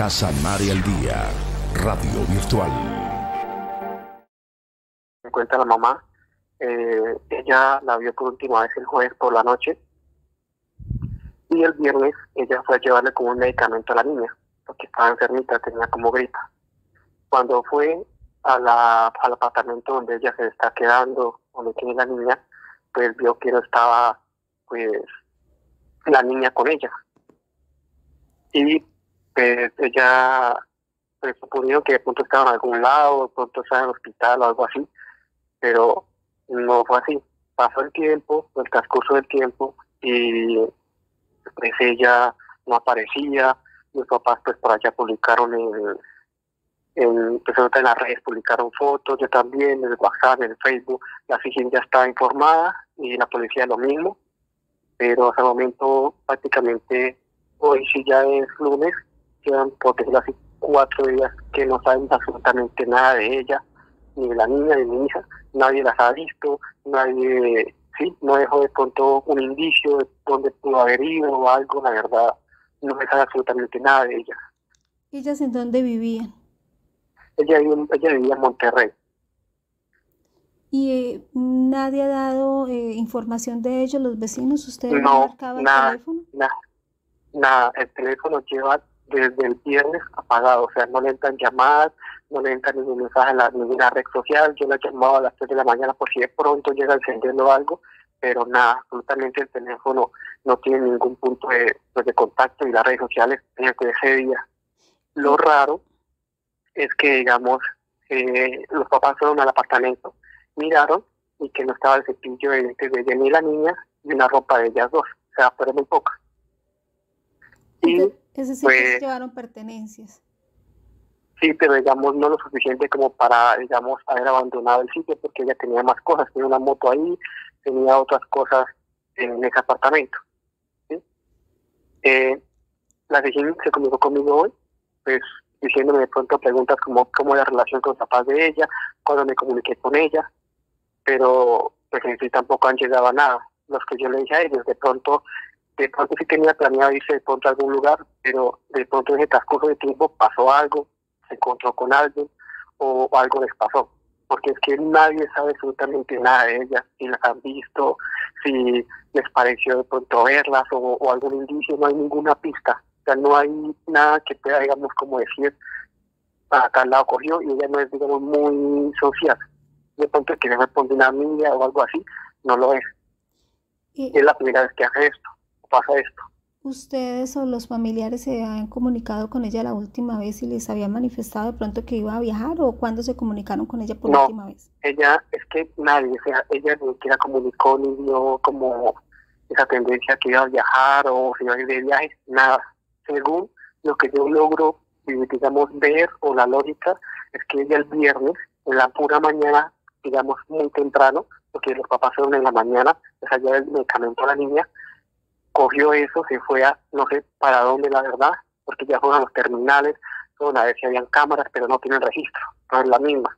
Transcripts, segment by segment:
Casa Mare al Día, radio virtual. Me cuenta la mamá, eh, ella la vio por última vez el jueves por la noche y el viernes ella fue a llevarle como un medicamento a la niña, porque estaba enfermita, tenía como gripa. Cuando fue a al apartamento donde ella se está quedando, donde tiene la niña, pues vio que no estaba pues la niña con ella. Y pues ella suponiendo que de pronto estaba en algún lado, de pronto estaba en el hospital o algo así, pero no fue así. Pasó el tiempo, el transcurso del tiempo, y pues ella no aparecía, los papás pues por allá publicaron en, en, pues, en las redes publicaron fotos, yo también, en el WhatsApp, en el Facebook, la FIGIN ya estaba informada y la policía lo mismo, pero hasta el momento prácticamente hoy sí ya es lunes, quedan por decirlo así cuatro días que no saben absolutamente nada de ella, ni de la niña, ni de mi hija, nadie las ha visto, nadie, sí, no dejó de pronto un indicio de dónde pudo haber ido o algo, la verdad, no me sabe absolutamente nada de ella. ¿Ellas en dónde vivían? Ella, ella vivía en Monterrey. ¿Y eh, nadie ha dado eh, información de ellos, los vecinos? ¿Ustedes no, marcaban el teléfono? Nada, nada, el teléfono lleva desde el viernes apagado, o sea, no le entran llamadas, no le entra ningún mensaje en la, ninguna red social, yo le he llamado a las 3 de la mañana por si de pronto llega encendiendo algo, pero nada, absolutamente el teléfono no tiene ningún punto de, pues, de contacto y las redes sociales desde ese día. Lo raro es que, digamos, eh, los papás fueron al apartamento, miraron y que no estaba el cepillo de dientes de ella ni la niña y una ropa de ellas dos, o sea, pero muy poca. Y, Ese sí que pues, llevaron pertenencias. Sí, pero digamos no lo suficiente como para, digamos, haber abandonado el sitio porque ella tenía más cosas, tenía una moto ahí, tenía otras cosas en ese apartamento. ¿sí? Eh, la vecina se comunicó conmigo hoy, pues diciéndome de pronto preguntas como cómo la relación con los papás de ella, cuando me comuniqué con ella, pero pues en sí tampoco han llegado a nada. Los que yo le dije a ellos, de pronto, de pronto sí tenía planeado irse de pronto a algún lugar, pero de pronto en ese transcurso de tiempo pasó algo, se encontró con alguien o, o algo les pasó. Porque es que nadie sabe absolutamente nada de ellas, si las han visto, si les pareció de pronto verlas o, o algún indicio, no hay ninguna pista. O sea, no hay nada que pueda, digamos, como decir, a tal lado cogió y ella no es, digamos, muy social. De pronto que le responde una amiga o algo así, no lo es. ¿Y Y es la primera vez que hace esto, pasa esto. ustedes o los familiares se han comunicado con ella la última vez y les habían manifestado de pronto que iba a viajar o cuándo se comunicaron con ella por No. última vez? ella es que nadie, o sea, ella ni siquiera comunicó ni dio como esa tendencia que iba a viajar o se iba a ir de viaje, nada. Según lo que yo logro, digamos, ver o la lógica, es que ella el viernes, en la pura mañana, digamos, muy temprano, porque los papás fueron en la mañana, pues allá el medicamento a la niña, cogió eso, se fue a, no sé para dónde la verdad, porque ya fueron a los terminales, fueron a ver si habían cámaras, pero no tienen registro, no es la misma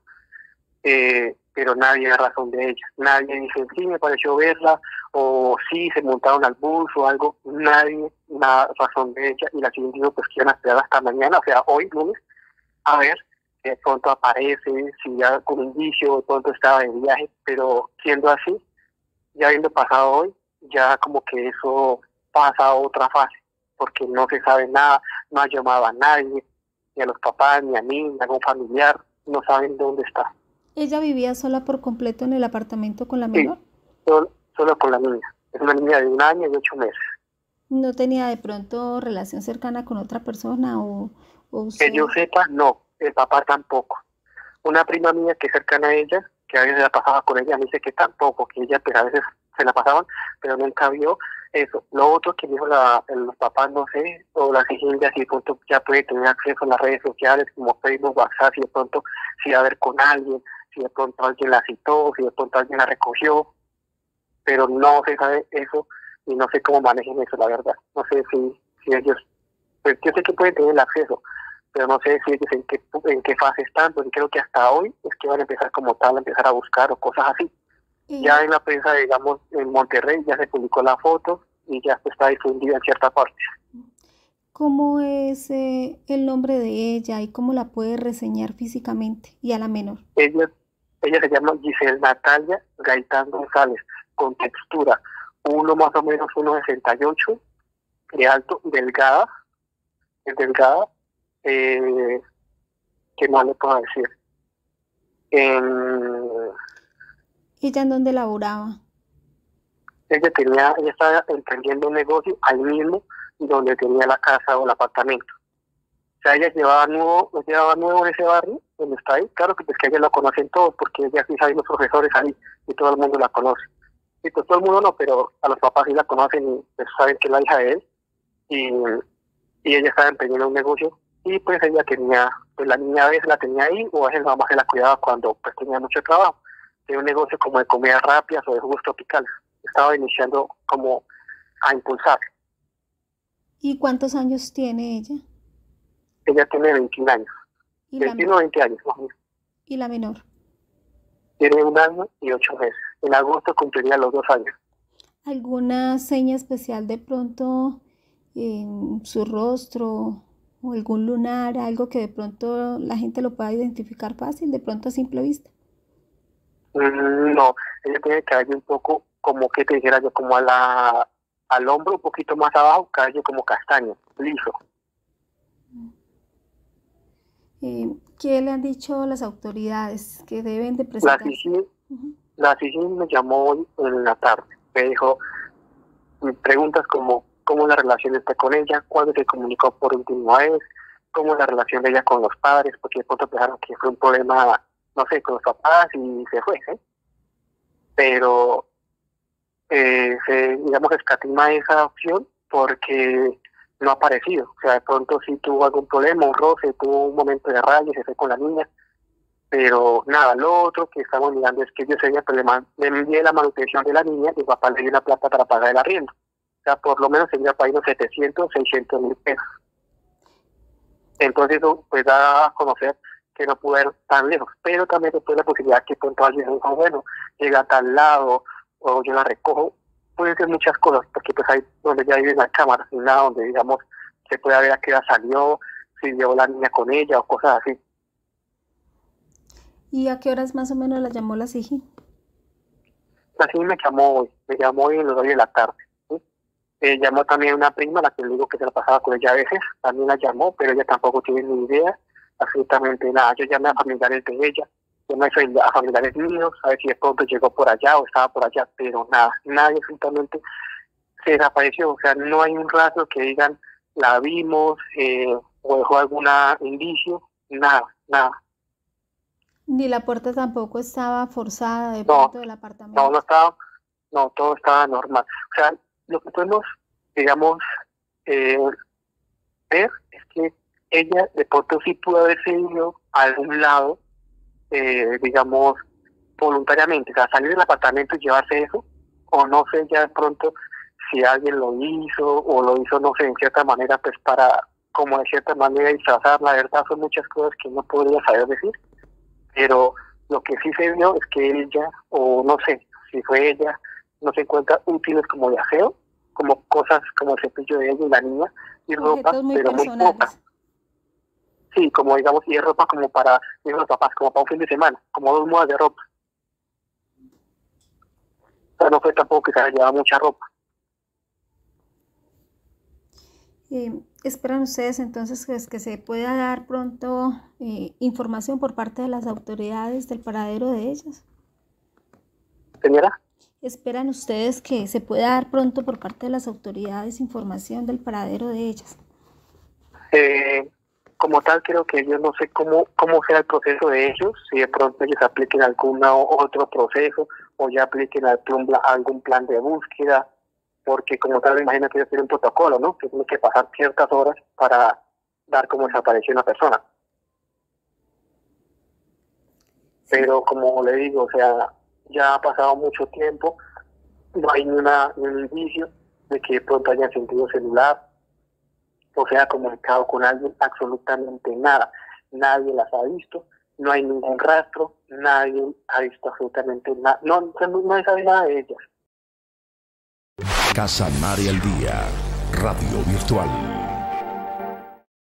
eh, pero nadie da razón de ella. Nadie dice, sí, me pareció verla, o sí, se montaron al bus o algo. Nadie da razón de ella. Y la siguiente pues quieren esperar hasta mañana, o sea, hoy, lunes, a ver si de pronto aparece, si ya con indicio, de pronto estaba de viaje, pero siendo así, ya habiendo pasado hoy, ya como que eso pasa a otra fase, porque no se sabe nada, no ha llamado a nadie, ni a los papás, ni a mí, ni a algún familiar, no saben dónde está. ¿Ella vivía sola por completo en el apartamento con la Sí. menor? solo, solo con la niña. Es una niña de un año y ocho meses. ¿No tenía de pronto relación cercana con otra persona o, o Que yo sepa, no. El papá tampoco. Una prima mía que es cercana a ella, que a veces la pasaba con ella, me dice que tampoco, que ella pues, a veces se la pasaban, pero nunca vio eso. Lo otro que dijo la, los papás, no sé, o la Sicilia, si de pronto ya puede tener acceso a las redes sociales como Facebook, WhatsApp, si de pronto si va a ver con alguien, si de pronto alguien la citó, si de pronto alguien la recogió, pero no se sabe eso y no sé cómo manejen eso, la verdad. No sé si, si ellos, pues yo sé que pueden tener el acceso, pero no sé si ellos en qué, en qué fase están, porque creo que hasta hoy es que van a empezar como tal, a empezar a buscar o cosas así. Ya en la prensa, digamos, en Monterrey ya se publicó la foto y ya está difundida en cierta parte. cómo es eh, el nombre de ella y cómo la puede reseñar físicamente y a la menor. Ella, ella se llama Giselle Natalia Gaitán González, con textura, uno más o menos 1,68, de alto, delgada, es delgada, eh, ¿qué más le puedo decir? En, ¿Ella en dónde laboraba? ella tenía, ella estaba emprendiendo un negocio ahí mismo donde tenía la casa o el apartamento. O sea, ella llevaba nuevo, llevaba nuevo en ese barrio, donde está ahí. Claro que pues que ella lo conocen todos, porque ella sí sabe los profesores ahí y todo el mundo la conoce. Y pues todo el mundo no, pero a los papás sí la conocen y pues saben que es la hija de él. Y, y ella estaba emprendiendo un negocio y pues ella tenía, pues la niña a veces la tenía ahí o a veces la mamá se la cuidaba cuando pues tenía mucho trabajo. Tenía un negocio como de comidas rápidas o de jugos tropicales. Estaba iniciando como a impulsar. ¿Y cuántos años tiene ella? Ella tiene 21 años. ¿Y la, 21 o 20 años más o menos. ¿Y la menor? Tiene un año y ocho meses. En agosto cumpliría los dos años. ¿Alguna seña especial de pronto en su rostro o algún lunar, algo que de pronto la gente lo pueda identificar fácil, de pronto a simple vista? Mm, No, ella tiene cabello un poco, como que te dijera yo, como a la al hombro, un poquito más abajo, cabello como castaño, liso. Eh, ¿Qué le han dicho las autoridades que deben de La presentar? Sisi, Ujú. la me llamó hoy en la tarde. Me dijo, me preguntas como cómo la relación está con ella, cuándo se comunicó por última vez, cómo la relación de ella con los padres, porque de pronto pensaron que fue un problema, no sé, con los papás y se fue, ¿eh? Pero eh, se, digamos, escatima esa opción porque no ha aparecido. O sea, de pronto sí tuvo algún problema, un roce, tuvo un momento de rabia y se fue con la niña. Pero nada, lo otro que estamos mirando es que yo sería pues, le, envié la manutención de la niña y el papá le dio una plata para pagar el arriendo. O sea, por lo menos sería para ir unos 700, 600 mil pesos. Entonces pues da a conocer que no pudo ir tan lejos, pero también después la posibilidad que pronto alguien diga, bueno, llega a tal lado o yo la recojo, pueden ser muchas cosas, porque pues ahí donde ya viven las cámaras, y nada donde digamos se puede ver a qué hora salió, si llevó la niña con ella o cosas así. ¿Y a qué horas más o menos la llamó la SIGI? Así me llamó hoy, me llamó hoy en los hoy de la tarde. ¿sí? Eh, llamó también una prima, la que le digo que se la pasaba con ella a veces, también la llamó, pero ella tampoco tiene ni idea, absolutamente nada. Yo llamé a familiares de ella, llamé a familiares míos, a ver si de pronto llegó por allá o estaba por allá, pero nada, nadie absolutamente se desapareció. O sea, no hay un rastro que digan la vimos eh, o dejó algún indicio, nada, nada. Ni la puerta tampoco estaba forzada de No, pronto del apartamento. No, no estaba, no, todo estaba normal. O sea, lo que podemos, digamos, eh, ver es que ella de pronto sí pudo haberse ido a algún lado, eh, digamos, voluntariamente, o sea, salir del apartamento y llevarse eso, o no sé ya de pronto si alguien lo hizo o lo hizo, no sé, en cierta manera, pues para, como de cierta manera disfrazar, la verdad son muchas cosas que no podría saber decir, pero lo que sí se vio es que ella, o no sé, si fue ella, no se encuentra útiles como de aseo, como cosas como el cepillo de ella y la niña, y ropa, muy pero muy poca. Sí, como digamos, y es ropa como para, los papás, como para un fin de semana, como dos mudas de ropa. O sea, no fue tampoco que se haya llevado mucha ropa. Eh, ¿Esperan ustedes entonces pues, que se pueda dar pronto eh, información por parte de las autoridades del paradero de ellas? Señora, ¿Esperan ustedes que se pueda dar pronto por parte de las autoridades información del paradero de ellas? eh, como tal, creo que yo no sé cómo cómo sea el proceso de ellos, si de pronto ellos apliquen algún otro proceso o ya apliquen algún, pla- algún plan de búsqueda, porque como tal, me imagino que ellos tienen un protocolo, ¿no? Que tiene que pasar ciertas horas para dar como desapareció una persona. pero como le digo, o sea, ya ha pasado mucho tiempo, no hay ni, una, ni un indicio de que de pronto hayan sentido celular, o sea, comunicado con alguien, absolutamente nada. Nadie las ha visto, no hay ningún rastro, nadie ha visto absolutamente nada, no, no, no se sabe nada de ellas. Casa Mare al Día, Radio Virtual.